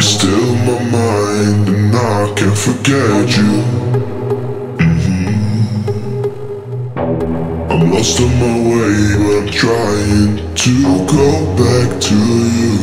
You're still in my mind and I can't forget you mm -hmm. I'm lost on my way but I'm trying to go back to you